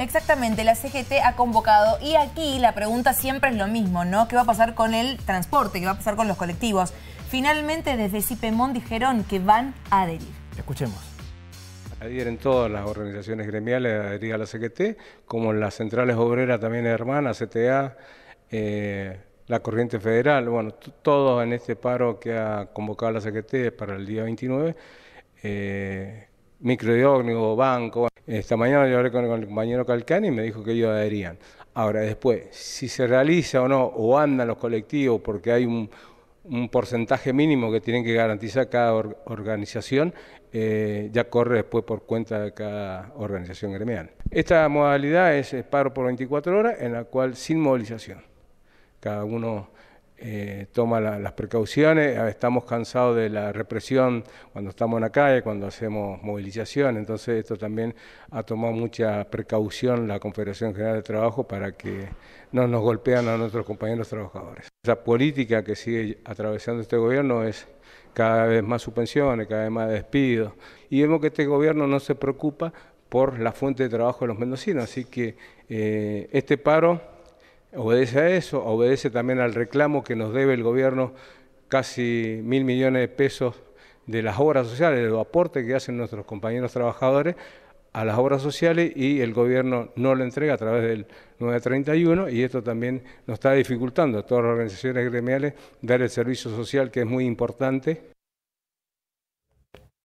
Exactamente, la CGT ha convocado y aquí la pregunta siempre es lo mismo, ¿no? ¿Qué va a pasar con el transporte? ¿Qué va a pasar con los colectivos? Finalmente desde Cipemón dijeron que van a adherir. Escuchemos. Adhieren todas las organizaciones gremiales, adherir a la CGT, como las centrales obreras también hermanas, CTA, eh, la Corriente Federal, bueno, todos en este paro que ha convocado la CGT para el día 29, eh, microiónico, banco. Esta mañana yo hablé con el compañero Calcani y me dijo que ellos adherían. Ahora, después, si se realiza o no, o andan los colectivos porque hay un, porcentaje mínimo que tienen que garantizar cada organización, eh, ya corre después por cuenta de cada organización gremial. Esta modalidad es paro por 24 horas, en la cual sin movilización. Cada uno eh, toma las precauciones, estamos cansados de la represión cuando estamos en la calle, cuando hacemos movilización, entonces esto también ha tomado mucha precaución la Confederación General de Trabajo para que no nos golpean a nuestros compañeros trabajadores. Esa política que sigue atravesando este gobierno es cada vez más suspensiones, cada vez más despidos, y vemos que este gobierno no se preocupa por la fuente de trabajo de los mendocinos, así que eh, este paro obedece a eso, obedece también al reclamo que nos debe el gobierno casi mil millones de pesos de las obras sociales, de los aportes que hacen nuestros compañeros trabajadores a las obras sociales y el gobierno no lo entrega a través del 931 y esto también nos está dificultando a todas las organizaciones gremiales dar el servicio social que es muy importante.